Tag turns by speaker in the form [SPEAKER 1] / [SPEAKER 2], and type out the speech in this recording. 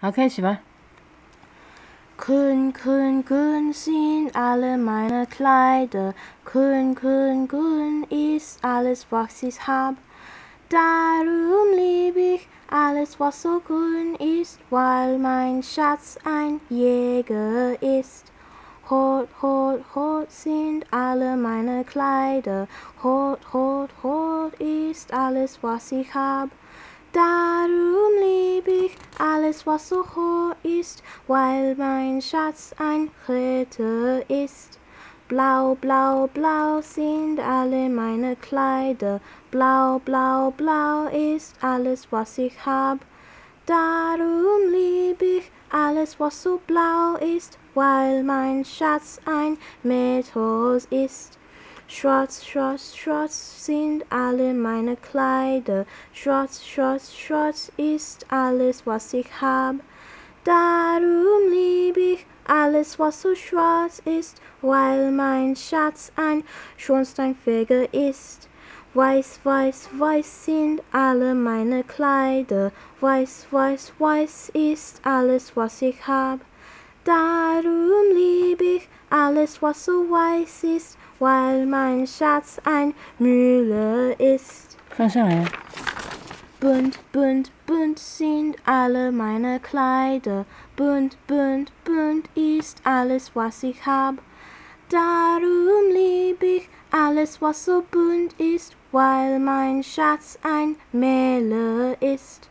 [SPEAKER 1] Okay, ich mal. Sind alle meine Kleider. Grün, grün, grün ist alles, was ich hab. Darum liebe ich alles, was so grün ist, weil mein Schatz ein Jäger ist. Rot, rot, rot sind alle meine Kleider. Rot, rot, rot ist alles, was ich hab. Darum liebe ich alles, was so hoch ist, weil mein Schatz ein Ritter ist. Blau, blau, blau sind alle meine Kleider. Blau, blau, blau ist alles, was ich hab. Darum lieb ich alles, was so blau ist, weil mein Schatz ein Metos ist. Schwarz, schwarz, schwarz sind alle meine Kleider. Schwarz, schwarz, schwarz ist alles, was ich hab. Darum lieb ich alles, was so schwarz ist, weil mein Schatz ein Schornsteinfeger ist. Weiß, weiß, weiß sind alle meine Kleider. Weiß, weiß, weiß ist alles, was ich hab. Darum Alice was so wisest, weil mein Schatz ein Müller ist. Bunt, bunt, bunt sind alle meine Kleider. Bunt, bunt, bunt ist alles, was ich hab. Darum lieb ich alles, was so bunt ist, weil mein Schatz ein Mähler ist.